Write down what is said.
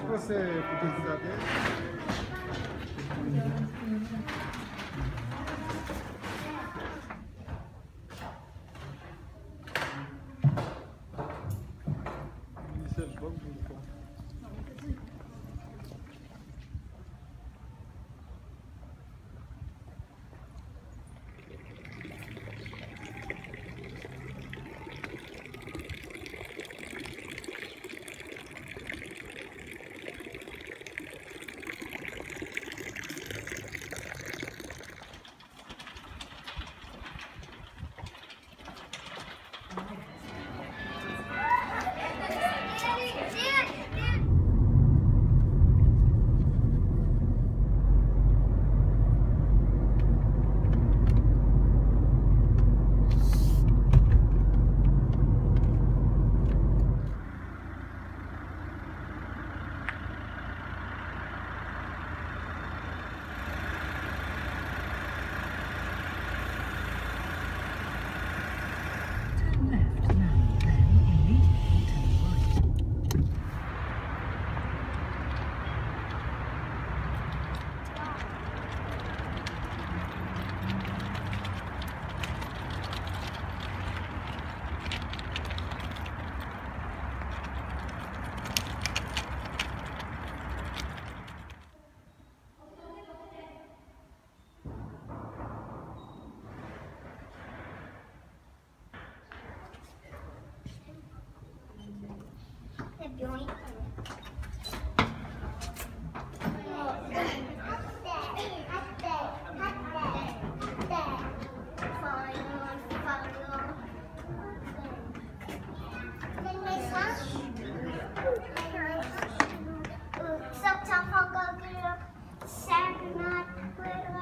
que você podia cuidar dele. É bom, Amen. Saginaw, Little